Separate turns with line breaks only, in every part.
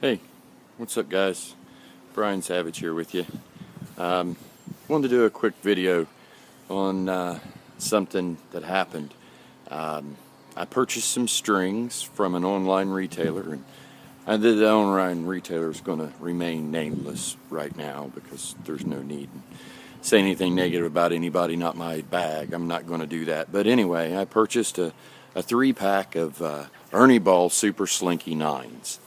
Hey, what's up guys? Bryan Savage here with you. Um, wanted to do a quick video on uh, something that happened. Um, I purchased some strings from an online retailer and I the online retailer is going to remain nameless right now because there's no need to say anything negative about anybody, not my bag. I'm not going to do that. But anyway, I purchased a, a three pack of uh, Ernie Ball Super Slinky 9s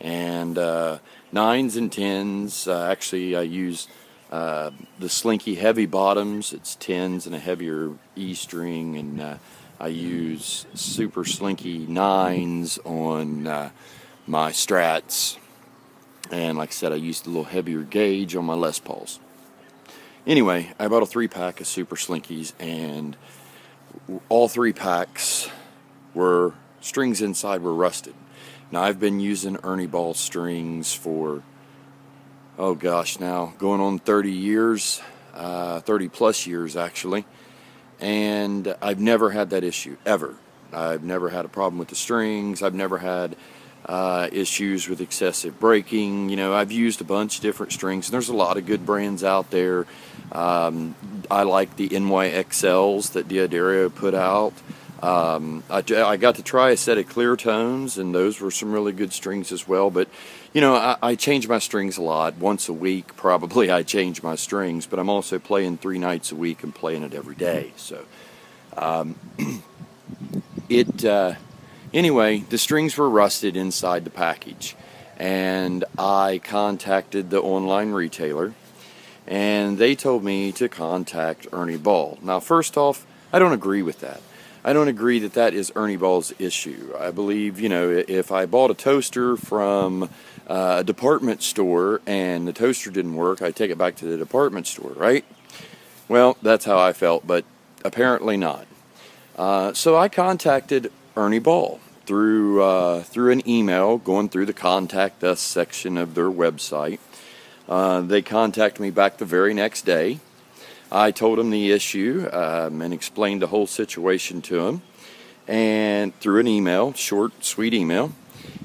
and uh, nines and tens. Uh, actually, I use uh, the Slinky heavy bottoms. It's tens and a heavier E string, and uh, I use super Slinky nines on uh, my Strats. And like I said, I used a little heavier gauge on my Les Pauls. Anyway, I bought a three pack of Super Slinkies, and all three packs were strings inside were rusted. Now I've been using Ernie Ball strings for oh gosh now going on 30 years, uh, 30 plus years actually, and I've never had that issue ever. I've never had a problem with the strings. I've never had uh, issues with excessive breaking. You know, I've used a bunch of different strings, and there's a lot of good brands out there. Um, I like the NYXLs that D'Addario put out. Um, I, I, got to try a set of Cleartones, and those were some really good strings as well. But, you know, I, I, change my strings a lot. Once a week, probably, I change my strings, but I'm also playing three nights a week and playing it every day. So, um, it, uh, anyway, the strings were rusted inside the package, and I contacted the online retailer, and they told me to contact Ernie Ball. Now, first off, I don't agree with that. I don't agree that that is Ernie Ball's issue. I believe, you know, if I bought a toaster from uh, a department store and the toaster didn't work, I take it back to the department store, right? Well, that's how I felt, but apparently not. Uh, so I contacted Ernie Ball through uh, through an email, going through the contact us section of their website. Uh, they contacted me back the very next day I told him the issue um, and explained the whole situation to him, and through an email, short, sweet email.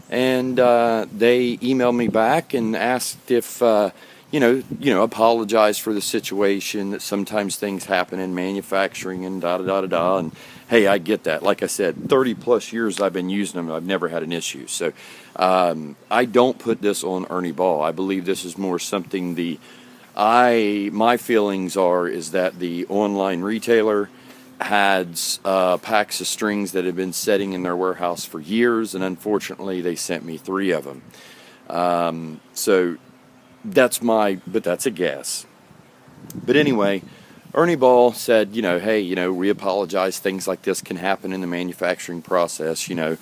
And uh, they emailed me back and asked if, uh, you know, you know, apologize for the situation. That sometimes things happen in manufacturing and da da da da da. And hey, I get that. Like I said, 30 plus years I've been using them. I've never had an issue. So um, I don't put this on Ernie Ball. I believe this is more something the I my feelings are is that the online retailer had uh, packs of strings that had been setting in their warehouse for years, and unfortunately, they sent me three of them. Um, so that's my, but that's a guess. But anyway, Ernie Ball said, you know, hey, you know, we apologize. Things like this can happen in the manufacturing process. You know,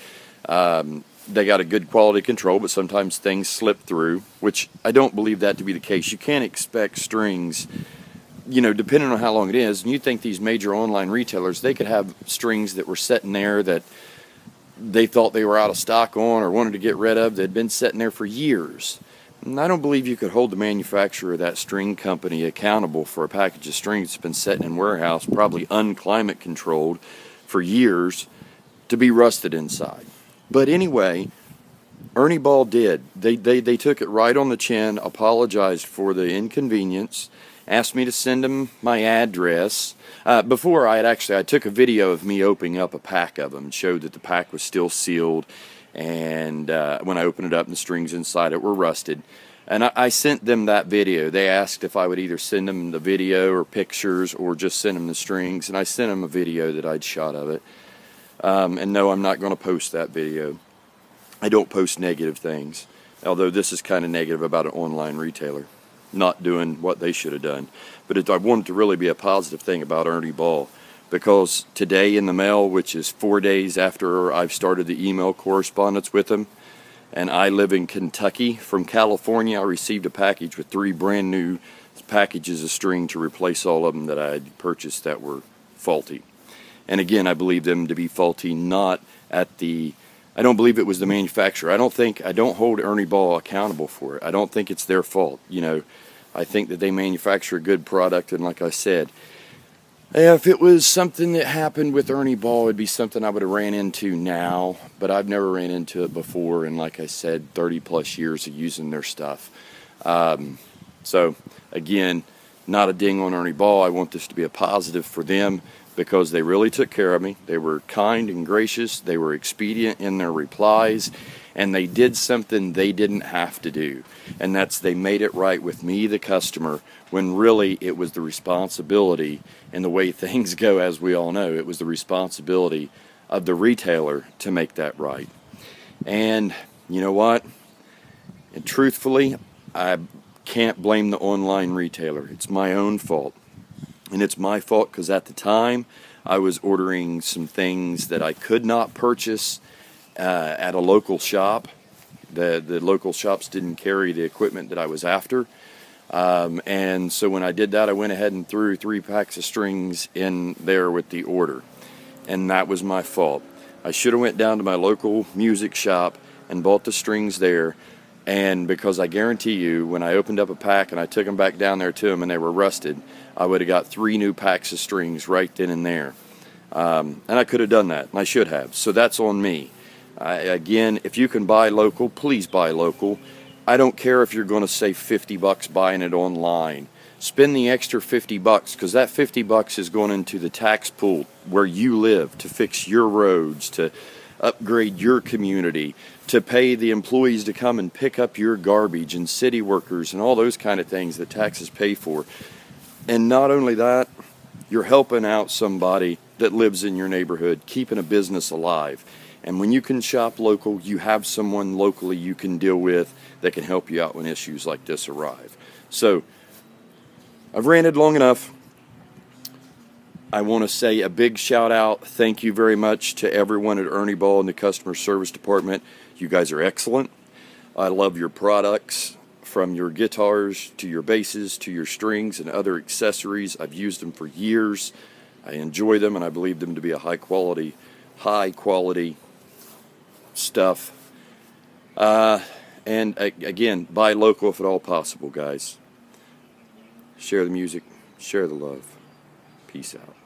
um, they got a good quality control, but sometimes things slip through, which I don't believe that to be the case. You can't expect strings, you know, depending on how long it is. And you think these major online retailers, they could have strings that were sitting there that they thought they were out of stock on or wanted to get rid of that had been sitting there for years. And I don't believe you could hold the manufacturer of that string company accountable for a package of strings that's been sitting in warehouse, probably unclimate controlled for years, to be rusted inside. But anyway, Ernie Ball did. They, they, they took it right on the chin, apologized for the inconvenience, asked me to send them my address. Uh, before I had actually, I took a video of me opening up a pack of them, showed that the pack was still sealed, and uh, when I opened it up, the strings inside it were rusted. And I, I, sent them that video. They asked if I would either send them the video or pictures or just send them the strings, and I sent them a video that I'd shot of it. Um, and no, I'm not going to post that video. I don't post negative things, although this is kind of negative about an online retailer not doing what they should have done. But it, I want it to really be a positive thing about Ernie Ball because today in the mail, which is four days after I've started the email correspondence with him, and I live in Kentucky from California, I received a package with three brand new packages of string to replace all of them that I had purchased that were faulty. And again, I believe them to be faulty not at the I don't believe it was the manufacturer. I don't think I don't hold Ernie Ball accountable for it. I don't think it's their fault. You know, I think that they manufacture a good product and like I said, If it was something that happened with Ernie Ball, it'd be something I would have ran into now, but I've never ran into it before. And like I said, 30 plus years of using their stuff. Um, so again, not a ding on Ernie Ball. I want this to be a positive for them because they really took care of me. They were kind and gracious. They were expedient in their replies. And they did something they didn't have to do. And that's they made it right with me, the customer, when really it was the responsibility and the way things go, as we all know, it was the responsibility of the retailer to make that right. And you know what? And truthfully, I can't blame the online retailer. It's my own fault. And it's my fault because at the time I was ordering some things that I could not purchase uh, at a local shop. The, the local shops didn't carry the equipment that I was after. Um, and so when I did that, I went ahead and threw three packs of strings in there with the order. And that was my fault. I should have went down to my local music shop and bought the strings there and because I guarantee you, when I opened up a pack and I took them back down there to them and they were rusted, I would have got three new packs of strings right then and there. Um, and I could have done that, and I should have. So that's on me. I, again, if you can buy local, please buy local. I don't care if you're going to save 50 bucks buying it online. Spend the extra 50 bucks because that 50 bucks is going into the tax pool where you live to fix your roads, to upgrade your community, to pay the employees to come and pick up your garbage and city workers and all those kind of things that taxes pay for. And not only that, you're helping out somebody that lives in your neighborhood, keeping a business alive. And when you can shop local, you have someone locally you can deal with that can help you out when issues like this arrive. So, I've ranted long enough. I want to say a big shout out. Thank you very much to everyone at Ernie Ball and the customer service department. You guys are excellent. I love your products from your guitars to your basses to your strings and other accessories. I've used them for years. I enjoy them and I believe them to be a high quality, high quality stuff. Uh, and again, buy local if at all possible, guys. Share the music, share the love. Peace out.